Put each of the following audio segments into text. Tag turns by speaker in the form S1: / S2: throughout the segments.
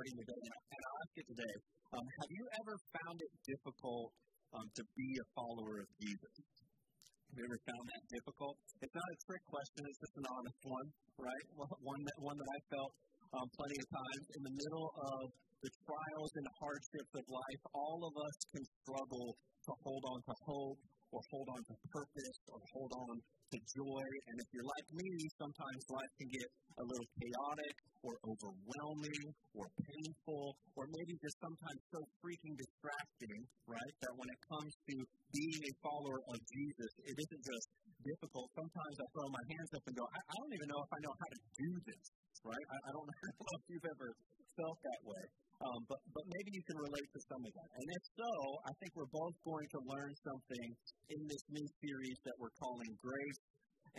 S1: starting the day. And I'll ask you today um, have you ever found it difficult um, to be a follower of Jesus? Have you ever found that difficult? It's not a trick question, it's just an honest one, right? One that, one that I felt um, plenty of times. In the middle of the trials and hardships of life, all of us can struggle to hold on to hope or hold on to purpose or hold on to joy. And if you're like me, sometimes life can get a little chaotic or overwhelming or painful or maybe just sometimes so freaking distracting, right? That when it comes to being a follower of Jesus, it isn't just difficult. Sometimes I throw my hands up and go, I, I don't even know if I know how to do this, right? I, I don't know if you've ever felt that way. Um, but, but maybe you can relate to some of that. And if so, I think we're both going to learn something in this new series that we're calling Grace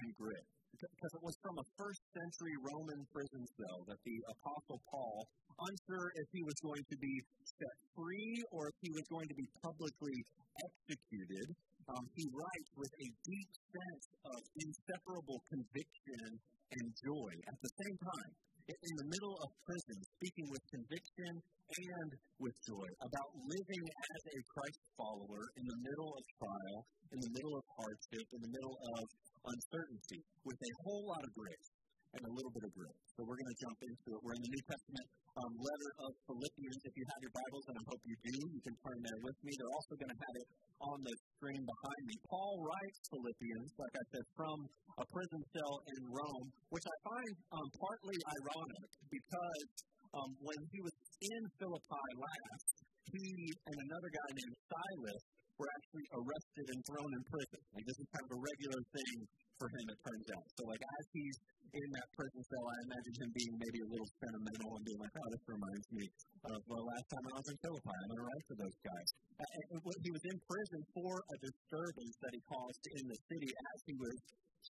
S1: and Grit. Because it was from a first century Roman prison cell that the Apostle Paul, unsure if he was going to be set free or if he was going to be publicly executed, um, he writes with a deep sense of inseparable conviction and joy at the same time in the middle of prison, speaking with conviction and with joy about living as a Christ follower in the middle of trial, in the middle of hardship, in the middle of uncertainty, with a whole lot of grace and a little bit of grit. So we're going to jump into it. We're in the New Testament um, letter of Philippians. If you have your Bibles, and I hope you do, you can turn there with me. They're also going to have it on the screen behind me. Paul writes Philippians, like I said, from a prison cell in Rome, which I find um, partly ironic because um, when he was in Philippi last, he and another guy named Silas were actually arrested and thrown in prison. Like this is kind of a regular thing for him, it turns out. So like as he's in that prison cell, I imagine him being maybe a little sentimental and being like, oh, this reminds me of the last time I was in Philippi. I'm going to write to those guys. And he was in prison for a disturbance that he caused in the city as he was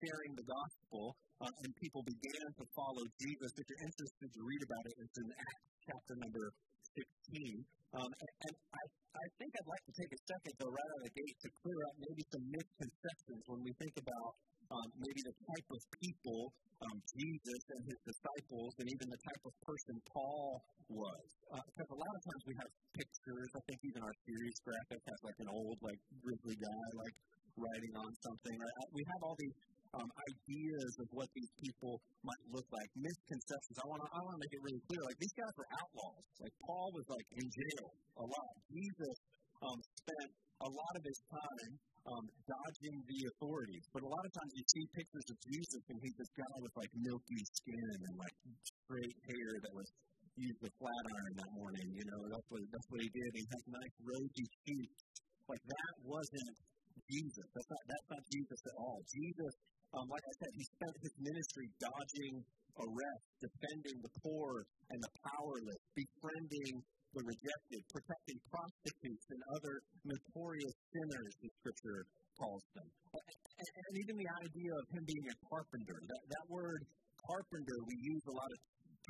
S1: sharing the gospel, uh, and people began to follow Jesus. If you're interested to read about it, it's in Acts chapter number 16. Um, and, and I, I think I'd like to take a second, though, right out of the gate to clear up maybe some misconceptions when we think about um, maybe the type of people um, Jesus and his disciples, and even the type of person Paul was. Uh, because a lot of times we have pictures. I think even our series graphic has like an old, like grizzly guy, like writing on something. Right? We have all these um, ideas of what these people might look like, misconceptions. I want to I want to make it really clear. Like these guys were outlaws. Like Paul was like in jail a lot. Jesus um, spent a lot of his time um, dodging the authorities. But a lot of times you see pictures of Jesus and he's this guy with like milky skin and like straight hair that was used a flat iron that morning. You know that's what that's what he did. He had nice rosy cheeks. Like that wasn't Jesus. That's not that's not Jesus at all. Jesus um, like I said, he spent his ministry dodging arrest, defending the poor and the powerless, befriending the rejected, protecting prostitutes and other notorious sinners, the scripture calls them. And, and even the idea of him being a carpenter, that, that word carpenter we use a lot of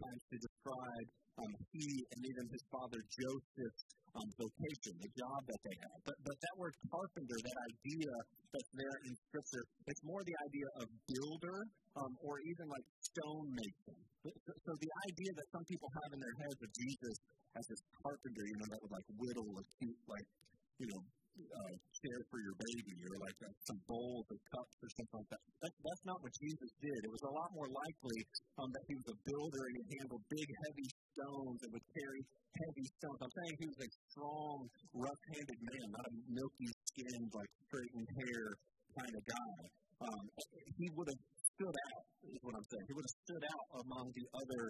S1: times to describe um, he and even his father Joseph's um, vocation, the job that they have. But, but that word carpenter, that idea that's there in Scripture, it's more the idea of builder um, or even like stonemason. So, so the idea that some people have in their heads of Jesus as this carpenter, you know, that would like whittle a cute, like, you know, uh, chair for your baby or like uh, some bowls or cups or something like that. That's, that's not what Jesus did. It was a lot more likely um, that he was a builder and he handled big, heavy stones and would carry heavy stones. I'm saying he was a strong, rough-handed man, not a milky skinned, like straightened hair kind of guy. Um, he would have stood out, is what I'm saying. He would have stood out among the other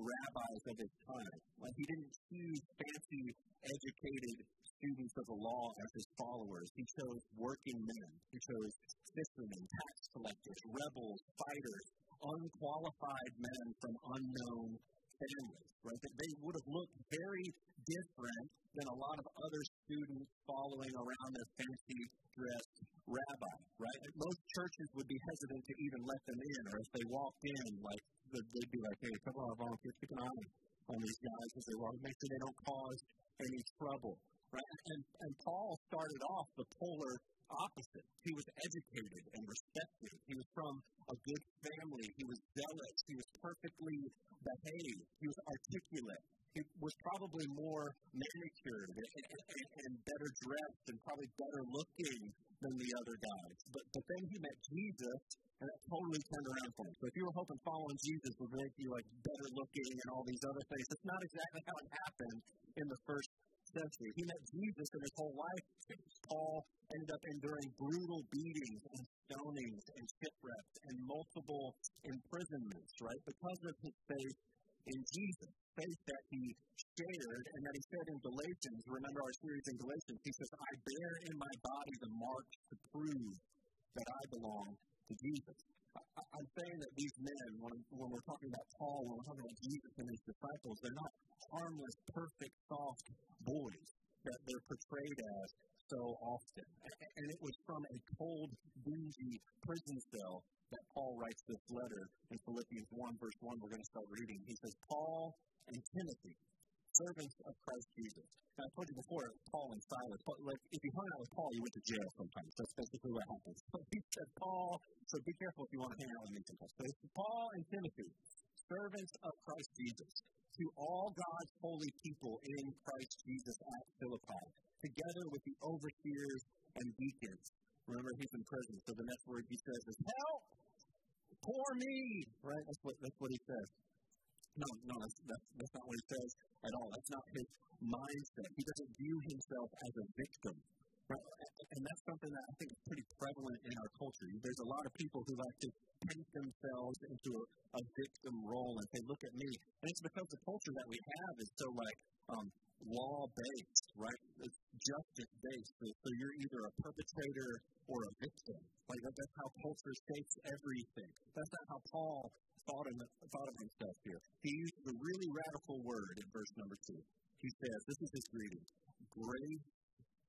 S1: rabbis of his time. Like he didn't choose fancy, educated students of the law as his followers. He chose working men. He chose fishermen, tax collectors, rebels, fighters, unqualified men from unknown families. Right? They would have looked very different than a lot of other students following around their fancy dressed rabbi. Right? Most churches would be hesitant to even let them in, or if they walked in, like they'd be like, "Hey, come on, volunteers, keep an eye on these guys as they walk. Make sure they don't cause any trouble." Right? And, and Paul started off the polar opposite. He was educated and respected. He was from a good family. He was zealous. He was perfectly behaved. He was articulate. he was probably more manicured and, and, and better dressed and probably better looking than the other guys. But, but then he met Jesus, and that totally turned around for him. So if you were hoping following Jesus would make you like better looking and all these other things, that's not exactly how it happened in the first century. He met Jesus, and his whole life, Paul ended up enduring brutal beatings and stonings and shipwrecks and multiple imprisonments, right? Because of his faith in Jesus, faith that he shared and that he said in Galatians, remember our series in Galatians, he says, I bear in my body the mark to prove that I belong to Jesus. I, am saying that these men, when, when we're talking about Paul, when we're talking about Jesus and his disciples, they're not harmless, perfect, soft boys that they're portrayed as so often. And it was from a cold, dingy prison cell that Paul writes this letter in Philippians 1, verse 1. We're going to start reading. He says, Paul and Timothy, servants of Christ Jesus. Now, I told you before, Paul and Silas. But like, if you hung out with Paul, you went to jail sometimes. That's basically what happens. So he said, Paul, so be careful if you want to hang out with me sometimes. So it's Paul and Timothy, servants of Christ Jesus, to all God's holy people in Christ Jesus at Philippi, together with the overseers and deacons. Remember, he's in prison, so the next word he says is, Help! Poor me! Right? That's what, that's what he says. No, no, that's, that's, that's not what he says at all. That's not his mindset. He doesn't view himself as a victim. Right? And that's something that I think is pretty prevalent in our culture. There's a lot of people who like to paint themselves into a, a victim role and say, look at me. And it's because the culture that we have is so like um, law based, right? It's justice based. So, so, you're either a perpetrator or a victim. Like that, that's how culture shapes everything. That's not how Paul thought of, thought of himself here. He used a really radical word in verse number two. He says, This is his greeting grace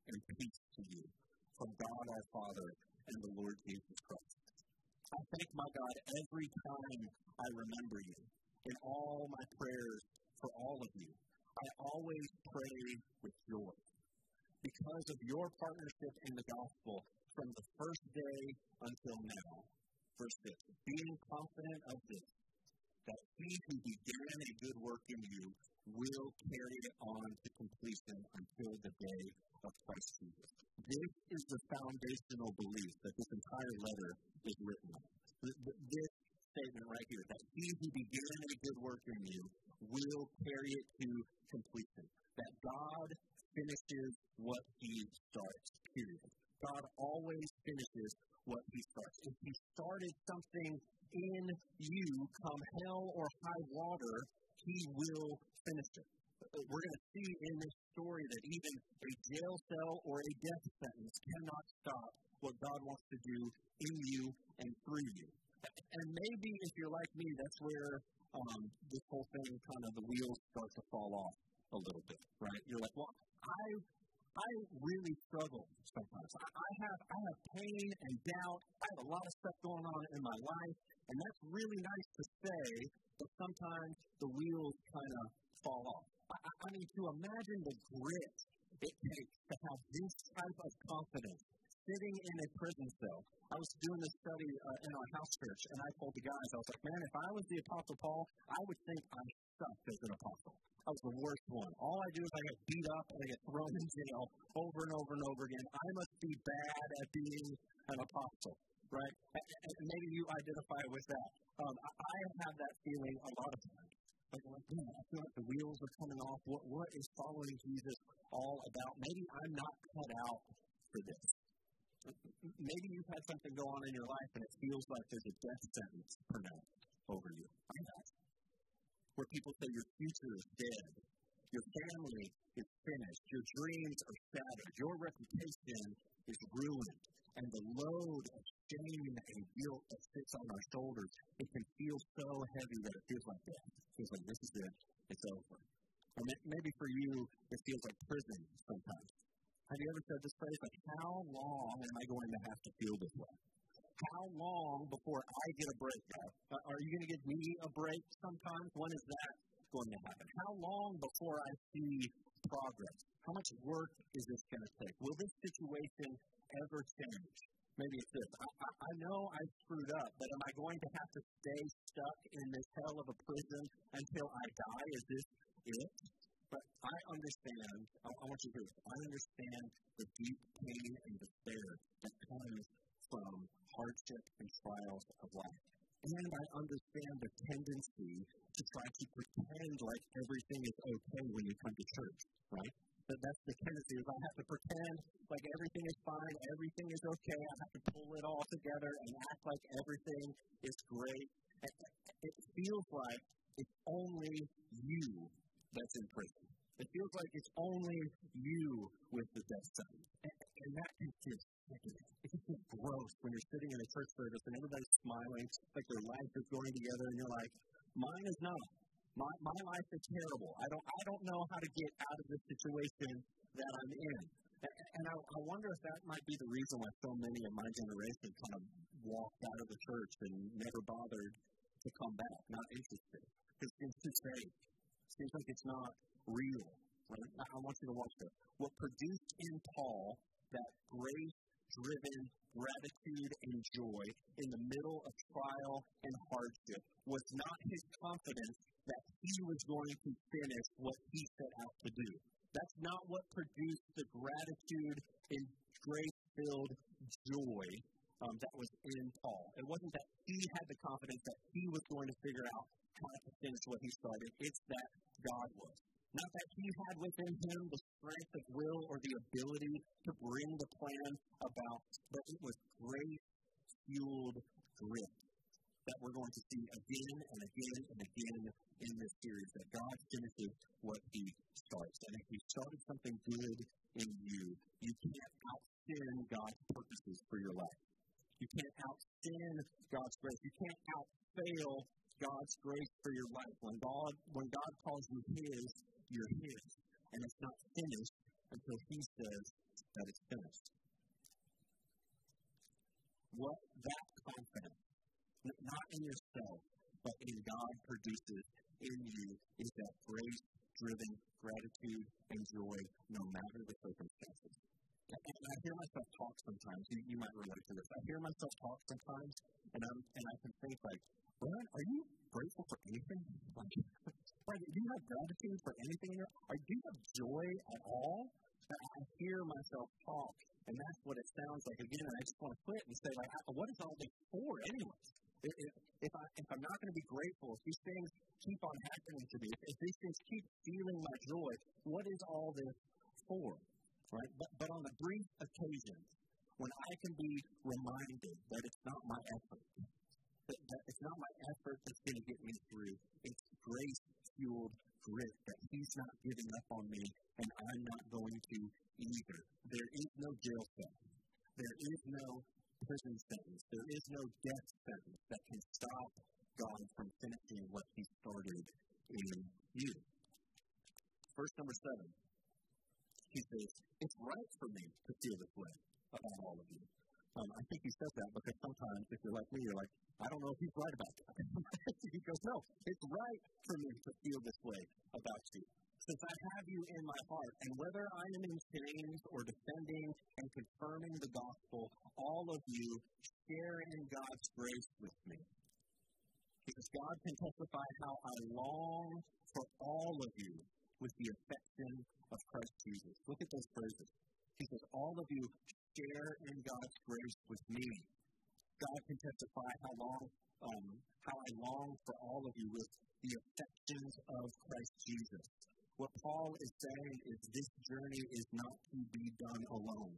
S1: and peace to you from God our Father and the Lord Jesus Christ. I thank my God every time I remember you in all my prayers for all of you. I always pray with joy because of your partnership in the gospel from the first day until now. Verse 6 Being confident of this, that he who began a good work in you will carry it on to completion until the day of Christ Jesus. This is the foundational belief that this entire letter is written on. This statement right here, that he who began a good work in you will carry it to completion. That God finishes what he starts, period. God always finishes what he starts. If he started something in you, come hell or high water, he will finish it. We're going to see in this story that even a jail cell or a death sentence cannot stop what God wants to do in you and through you. And maybe if you're like me, that's where um, this whole thing kind of the wheels start to fall off a little bit, right? You're like, well, I I really struggle sometimes. I, I have I have pain and doubt. I have a lot of stuff going on in my life, and that's really nice to say, but sometimes the wheels kind of fall off. I, I mean, to imagine the grit it takes to have this type of confidence sitting in a prison cell. I was doing this study uh, in our house church, and I told the guys, I was like, man, if I was the Apostle Paul, I would think I sucked as an apostle. I was the worst one. All I do is I get beat up and I get thrown in jail over and over and over again. I must be bad at being an apostle, right? And maybe you identify with that. Um, I have that feeling a lot of times. Like, like, man, I feel like the wheels are coming off. What, what is following Jesus all about? Maybe I'm not cut out for this. Maybe you've had something go on in your life and it feels like there's a death sentence pronounced over you. I have where people say your future is dead, your family is finished, your dreams are shattered, your reputation is ruined, and the load of shame and guilt that sits on our shoulders, it can feel so heavy that it feels like death. It feels like this is it, it's over. Or maybe for you, it feels like prison sometimes. Have you ever said this phrase, like, how long am I going to have to feel this way? How long before I get a break? Uh, are you going to give me a break sometimes? When is that going to happen? How long before I see progress? How much work is this going to take? Will this situation ever change? Maybe it's this. I, I, I know I screwed up, but am I going to have to stay stuck in this hell of a prison until I die? Is this it? But I understand, I, I want you to hear this. I understand the deep pain and despair that comes from hardship and trials of life. And I understand the tendency to try to pretend like everything is okay when you come to church, right? That that's the tendency is I have to pretend like everything is fine, everything is okay. I have to pull it all together and act like everything is great. It feels like it's only you that's in prison. It feels like it's only you with the death sentence. And, and that can feel gross when you're sitting in a church service and everybody's smiling, like their life is going together, and you're like, mine is not. My, my life is terrible. I don't, I don't know how to get out of this situation that I'm in. And, I, I wonder if that might be the reason why so many of my generation kind of walked out of the church and never bothered to come back, not interested. Because it seems too safe. Seems like it's not real. Right? I want you to watch this. What produced in Paul that grace driven gratitude and joy in the middle of trial and hardship was not his confidence that he was going to finish what he set out to do. That's not what produced the gratitude and grace filled joy um, that was in Paul. It wasn't that he had the confidence that he was going to figure out how to finish what he started, it's that God was. Not that he had within him the strength of will or the ability to bring the plan about, but it was grace fueled grit that we're going to see again and again and again in this series that God finishes what he starts. And if he started something good in you, you can't outsin God's purposes for your life. You can't outsin God's grace. You can't outfail God's grace for your life. When God when God calls you his, you're His. And it's not finished until He says that it's finished. What that confidence, not in yourself, but in God produces in you, is that grace driven gratitude and joy no matter the circumstances. And I hear myself talk sometimes. You, you might relate to this. I hear myself talk sometimes, and, I'm, and I can think, like, Brian, are you grateful for anything? Like, like, do you have gratitude for anything in your life? Do you have joy at all? I hear myself talk, and that's what it sounds like. Again, I just want to quit and say, like, what is all this for, anyways? If, if, I, if I'm not going to be grateful, if these things keep on happening to me, if these things keep stealing my joy, what is all this for? Right? But, but on the brief occasions when I can be reminded that it's not my effort, that, that it's not my effort that's going to get me through. It's grace fueled grit that He's not giving up on me, and I'm not going to either. There is no jail cell. There is no prison sentence. There is no death sentence that can stop God from finishing what He started in you. Verse number seven. He says, It's right for me to feel this way about all of you. Um, I think he says that because sometimes, if you're like me, you're like, I don't know if he's right about that. he goes, No, it's right for me to feel this way about you. Since I have you in my heart, and whether I am in chains or defending and confirming the gospel, all of you share in God's grace with me. Because God can testify how I long for all of you with the affection of Christ Jesus. Look at those phrases. He says, All of you share in God's grace with me. God can testify how long, um, how I long for all of you with the affections of Christ Jesus. What Paul is saying is this journey is not to be done alone.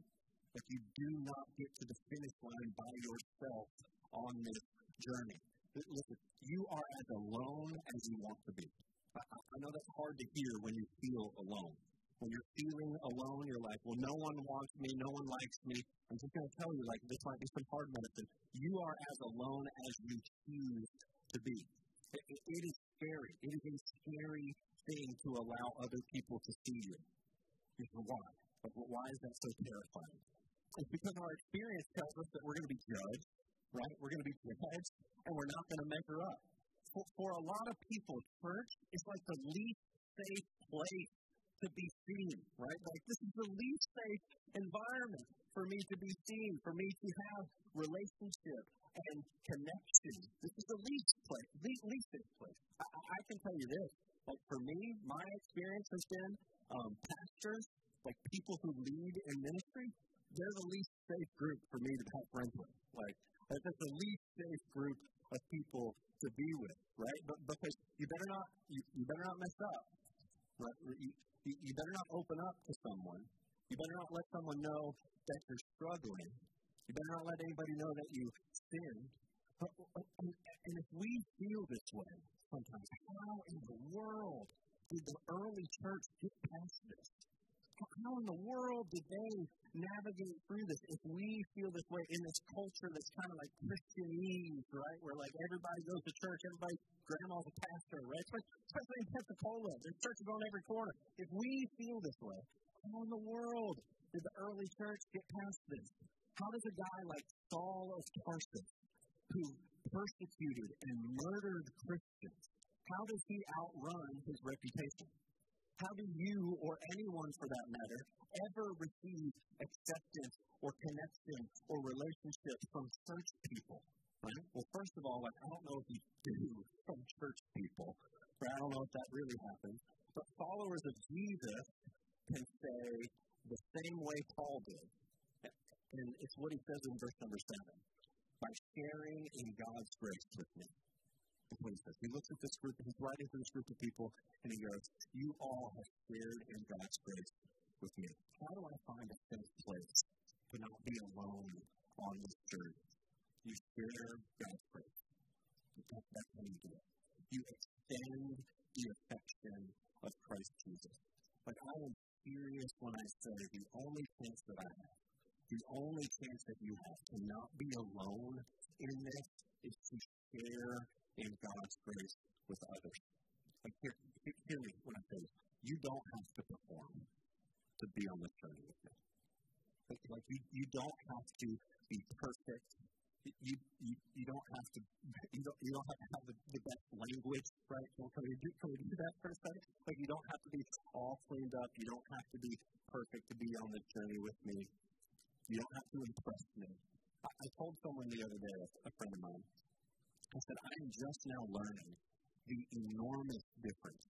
S1: But you do not get to the finish line by yourself on this journey. Listen, you are as alone as you want to be. I, I know that's hard to hear when you feel alone. When you're feeling alone, you're like, well, no one wants me, no one likes me. I'm just going to tell you, like, this might be some hard medicine. You are as alone as you choose to be. it, it is scary. It is a scary thing to allow other people to see you. Here's why. But why is that so terrifying? It's because our experience tells us that we're going to be judged, right? We're going to be judged, and we're not going to measure up. For, for a lot of people, church is like the least safe place to be seen, right? Like this is the least safe environment for me to be seen, for me to have relationship and connection. This is the least place, the least safe place. I, I can tell you this. Like for me, my experience has been um, pastors, like people who lead in ministry, they're the least safe group for me to have friends with. Like, that's the least safe group of people to be with, right? But because you better not, you, you better not mess up. Right? You, you, you better not open up to someone. You better not let someone know that you're struggling. You better not let anybody know that you sin. But, and, and if we feel this way sometimes, how in the world did the early church get past this? How in the world did they navigate through this if we feel this way in this culture that's kind of like Christianese, right? Where like everybody goes to church, everybody, grandma's a pastor, right? Especially in Pensacola, there's churches on every corner. If we feel this way, how in the world did the early church get past this? How does a guy like Saul of Tarsus, who persecuted and murdered Christians, how does he outrun his reputation? How do you, or anyone for that matter, ever receive acceptance or connection or relationship from church people? Right? Well, first of all, like, I don't know if you do from church people. Right? I don't know if that really happens. But followers of Jesus can say the same way Paul did. And it's what he says in verse number seven by sharing in God's grace with me. What he looks at this group, he's writing to this group of people, and he goes, You all have shared in God's grace with me. How do I find a safe place to not be alone on this journey? You share God's grace. That's how you do it. You extend the affection of Christ Jesus. Like, I am serious when I say the only chance that I have, the only chance that you have to not be alone in this is to share in God's grace with others. Like, hear, hear me when I say this. You don't have to perform to be on this journey with me. Like, like you, you don't have to be perfect. You, you, you don't have to you don't you don't have to have the, the best language, right? Well, can we do can we do that for a second? Like you don't have to be all cleaned up. You don't have to be perfect to be on this journey with me. You don't have to impress me. I, I told someone the other day, a friend of mine, I said, I am just now learning the enormous difference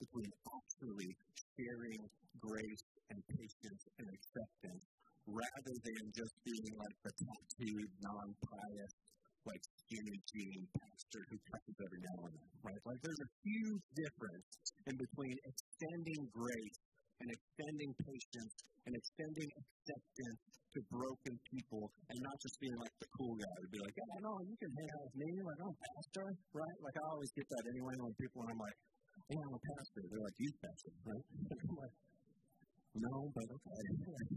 S1: between actually sharing grace and patience and acceptance rather than just being like the tattooed, non pious, like skinny jean pastor who cusses every now and then, right? Like there's a huge difference in between extending grace and extending patience and extending acceptance to broken people and not just being like the cool guy to be like, yeah, no, you can hang out with me, like I'm a pastor, right? Like I always get that anyway when people and I'm like, yeah, I'm a pastor. They're like, you pastor, right? I'm like, no, but okay.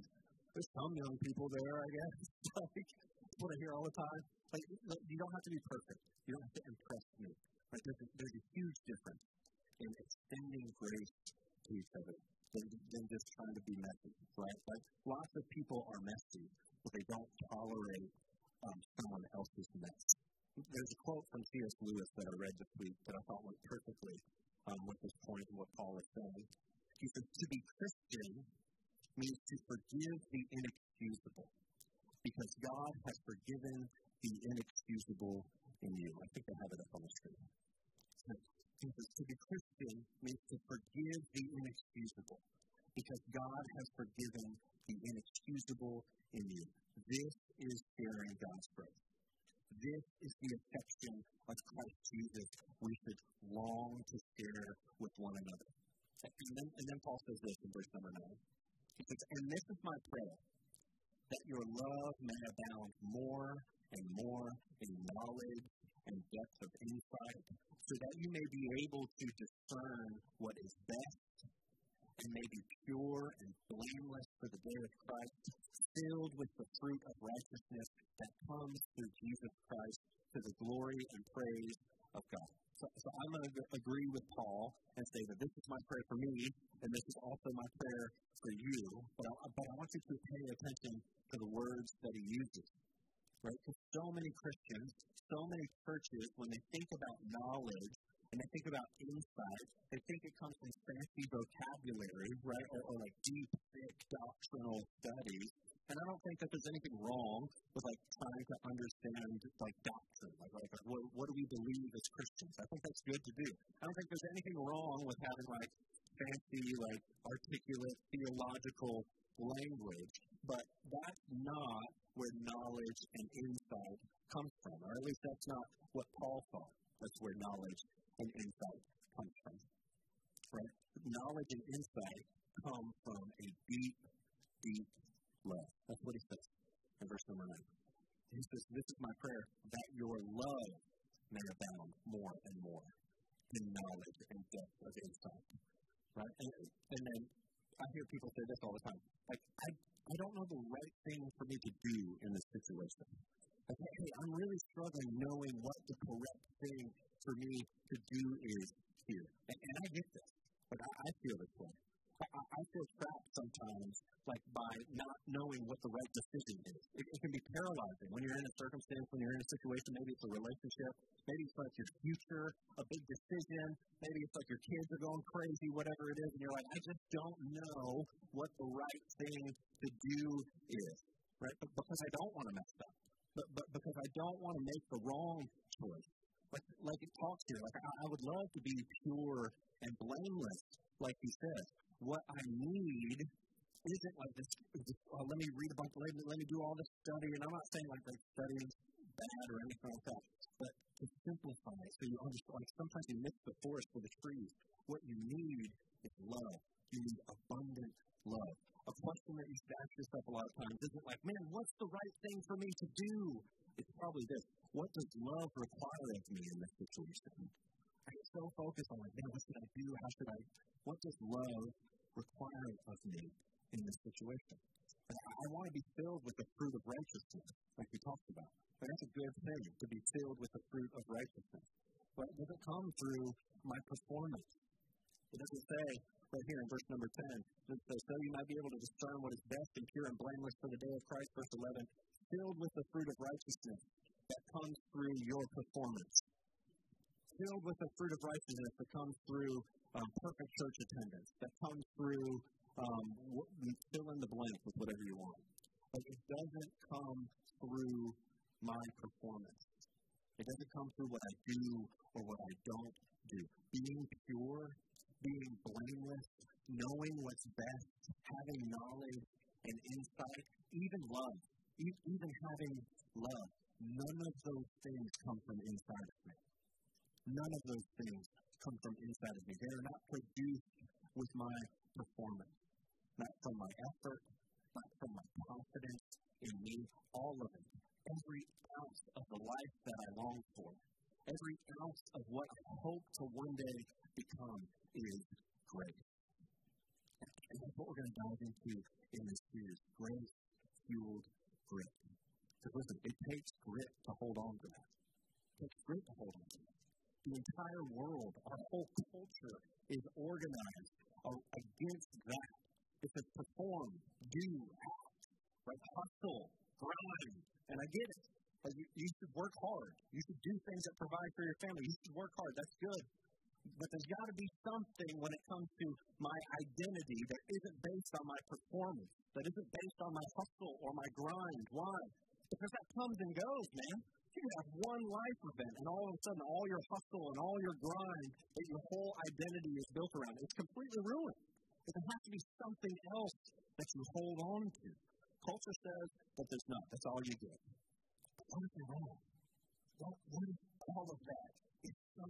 S1: There's some young people there, I guess. like, what I hear all the time. Like, you don't have to be perfect. You don't have to impress me. Right? There's a, there's a huge difference in extending grace to each other than, than just trying to be messy, right? Like, lots of people are messy, but they don't tolerate um, someone else's mess. There's a quote from C.S. Lewis that I read this week that I thought went perfectly um, with this point and what Paul is saying. He says, To be Christian means to forgive the inexcusable, because God has forgiven the inexcusable in you. I think I have it up on the screen. Jesus, to be Christian means to forgive the inexcusable because God has forgiven the inexcusable in you. This is sharing God's grace. This is the affection of Christ Jesus we should long to share with one another. And then, and then Paul says this in verse number 9. He says, And this is my prayer, that your love may abound more and more in knowledge and depth of insight, so that you may be able to discern what is best and may be pure and blameless for the day of Christ, filled with the fruit of righteousness that comes through Jesus Christ to the glory and praise of God. So, so I'm going to agree with Paul and say that this is my prayer for me, and this is also my prayer for you. But I, but I want you to pay attention to the words that he uses right? Because so many Christians, so many churches, when they think about knowledge and they think about insight, they think it comes from fancy vocabulary, right? Or, or like deep, thick doctrinal studies. And I don't think that there's anything wrong with like trying to understand like doctrine, like, like, what, what do we believe as Christians? I think that's good to do. I don't think there's anything wrong with having like fancy, like articulate theological language, but that's not where knowledge and insight comes from, or at least that's not what Paul thought. That's where knowledge and insight comes from. Right? Knowledge and insight come from a deep, deep love. That's what he says in verse number 9. He says, This is my prayer, that your love may abound more and more in knowledge and depth of insight. Right? And, and then I hear people say this all the time. Like, I, I don't know the right thing for me to do in this situation. Like, hey, I'm really struggling knowing what the correct thing for me to do is here. And, and I get this. Like, I, I feel this way. I, I feel trapped sometimes, like by not knowing what the right decision is. It, it can be paralyzing when you're in a circumstance, when you're in a situation. Maybe it's a relationship, maybe it's like your future, a big decision. Maybe it's like your kids are going crazy, whatever it is, and you're like, I just don't know what the right thing to do is, right? But because I don't want to mess up, but, but because I don't want to make the wrong choice. Like, like it talks here, like I, I would love to be pure and blameless, like he says what I need isn't like this, this uh, let me read a bunch, let me, let me do all this study. And I'm not saying like like studying bad or anything like that, but to simplify it so you understand. Like sometimes you miss the forest for the trees. What you need is love. You need abundant love. A question that you ask yourself a lot of times isn't like, man, what's the right thing for me to do? Probably this. What does love require of me in this situation? I get so focused on like, man, what should I do? How should I? What does love require of me in this situation. And I, I want to be filled with the fruit of righteousness, like we talked about. But that's a good thing, to be filled with the fruit of righteousness. But it doesn't come through my performance. It doesn't say right here in verse number 10, it says, So you might be able to discern what is best and pure and blameless for the day of Christ, verse 11, filled with the fruit of righteousness that comes through your performance. Filled with the fruit of righteousness that comes through um, perfect church attendance that comes through um, fill in the blank with whatever you want. But it doesn't come through my performance. It doesn't come through what I do or what I don't do. Being pure, being blameless, knowing what's best, having knowledge and insight, even love, even having love. None of those things come from inside of me. None of those things come from inside of me. They are not produced with my performance, not from my effort, not from my confidence in me. All of it. Every ounce of the life that I long for, every ounce of what I hope to one day become is grace. And that's what we're going to dive into in this series grace fueled grit. Because listen, it takes grit to hold on to that. It takes grit to hold on to that the entire world, our whole culture is organized against that. It says perform, do, act, right? Hustle, grind. And I get it. Like you, you should work hard. You should do things that provide for your family. You should work hard. That's good. But there's got to be something when it comes to my identity that isn't based on my performance, that isn't based on my hustle or my grind. Why? Because that comes and goes, man. You have one life event, and all of a sudden, all your hustle and all your grind that your whole identity is built around, it's completely ruined. There has to be something else that you hold on to. Culture says that there's not. That's all you get. But what you're wrong? What, what if all of that is so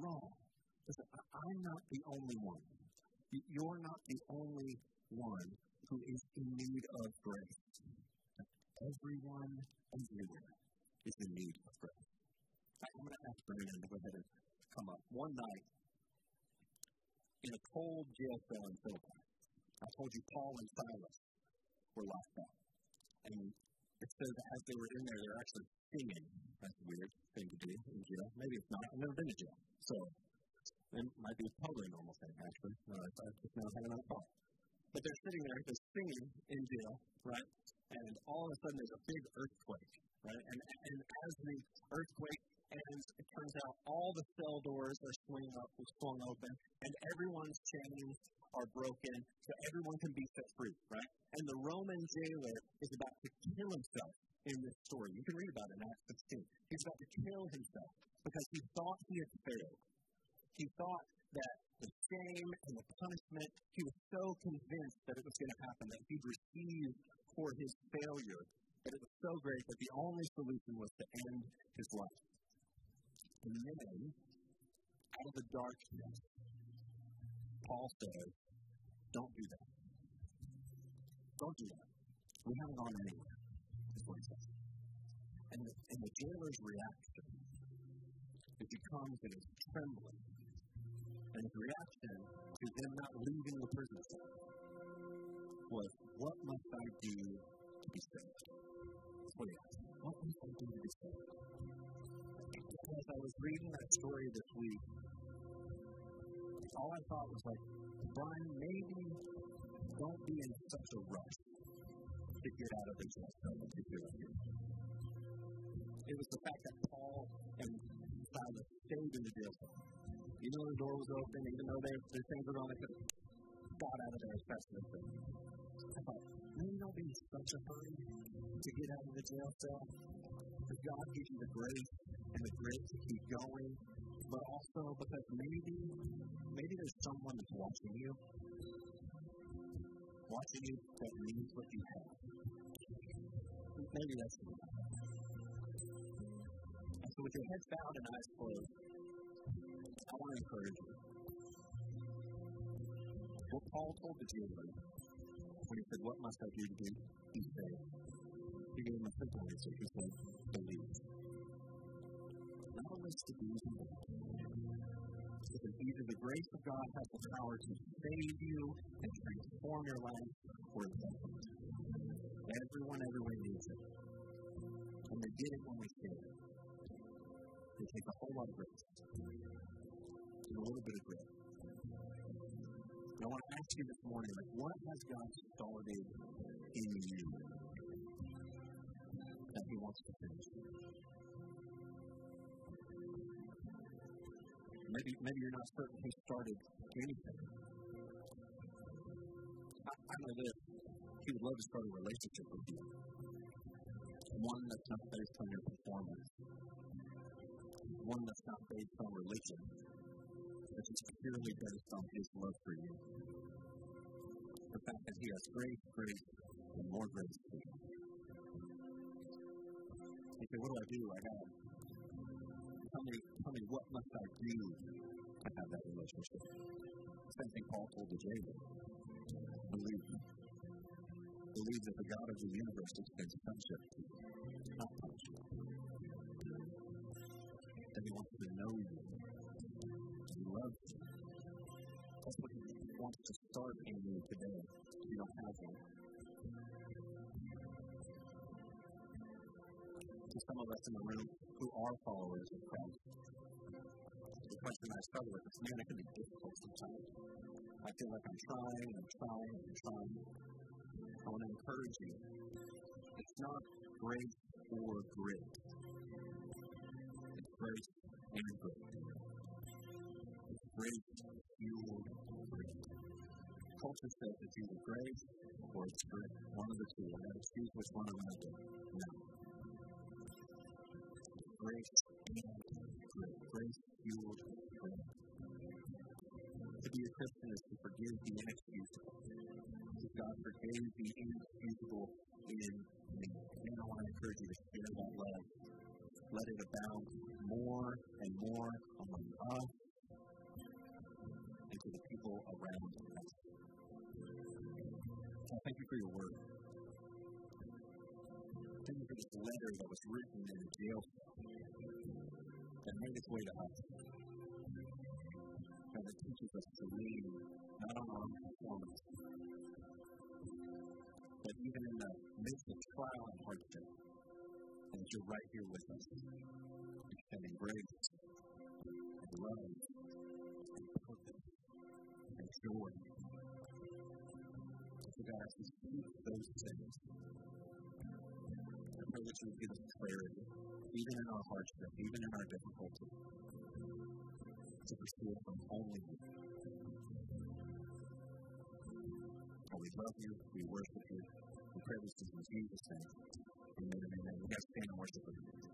S1: wrong? Listen, I'm not the only one. You're not the only one who is in need of grace. Everyone, everywhere is in need of grace. I'm going to ask Brandon to go ahead and come up. One night, in a cold jail cell in Philippi, I told you Paul and Silas were locked up. And it says as they were in there, they were actually singing. That's a weird thing to do in jail. Maybe it's not. I've never been to jail. So it might be a totally normal thing, actually. Uh, no, I just now had another thought. But they're sitting there, they're singing in jail, right? And all of a sudden there's a big earthquake right? And, and as the earthquake ends, it turns out all the cell doors are swung up, swung open, and everyone's chains are broken, so everyone can be set free, right? And the Roman jailer is about to kill himself in this story. You can read about it in Acts 16. He's about to kill himself because he thought he had failed. He thought that the shame and the punishment, he was so convinced that it was going to happen, that he'd receive for his failure, that it was so great that the only solution was to end his life. And then, out of the darkness, Paul says, Don't do that. Don't do that. We haven't gone anywhere, what he says. And the, and the jailer's reaction is he comes and is trembling. And his reaction to him not leaving the prison was, What must I do to be saved? What. Must I do to be saved? As I was reading that story this week, all I thought was like, Brian, maybe don't be in such a rush to get out of this. It was the fact that Paul and Silas stayed in the jail cell. Even though the door was open, even though their, their things were on, they could have got out of there as fast as they. I thought, maybe don't be such a hurry to get out of the jail cell. Because God gives you the grace and the grit to keep going, but also because maybe, maybe there's someone that's watching you, watching you that needs what you have. Maybe that's the And so with your heads bowed and eyes closed, I want to encourage you. What Paul told the jailer when he said, What must I do to be saved? He gave him a simple answer. He said, Believe. Not a list of do's and don'ts. Either the grace of God has the power to save you and transform your life, or it. Everyone, everyone needs it. And they get it when we see it. They take a whole lot of grace and a little bit of grit. I want to ask you this morning, like, what has God started in you that He wants to finish? Maybe, maybe you're not certain He started anything. I, I know this. He would love to start a relationship with you. One that's not based on your performance. One that's not based on religion. But it's purely based on His love for you. The fact that He has grace, grace, and more grace for you. You say, what do I do? I got tell me, tell me what must I do to have that relationship? Same thing Paul told the jailer. Believe. Believe that the God of the universe extends friendship to not punishment. That he wants to know you. To start in you today. You don't have one. To some of us in the room, who are followers of Christ. The question I struggle with is, man, it can be difficult sometimes. I feel like I'm trying and trying and trying. I want to encourage you. It's not grace or grit. It's grace and grit. It's grace fueled. Culture says it's either grace or it's grit. One of the two. I got to choose which one I'm going to do. No grace and grace fueled prayer. To be a Christian is to forgive the inexcusable. God forgave the inexcusable in me. And I want to encourage you to share that love. Let it abound more and more among us and to the people around us. So thank you for your word. Thank you for this letter that was written in a jail that made its way to us. And it teaches us to lean not on our own performance, but even in the midst of trial and hardship, and you're right here with us, extending grace and love and purpose and joy to God to see those things. I wish you would give us clarity, even in our hardship, even in our difficulty, to pursue from only you. Oh, we love you, we worship you, we pray this in Jesus' name. Amen. Amen. We have to stand and worship you.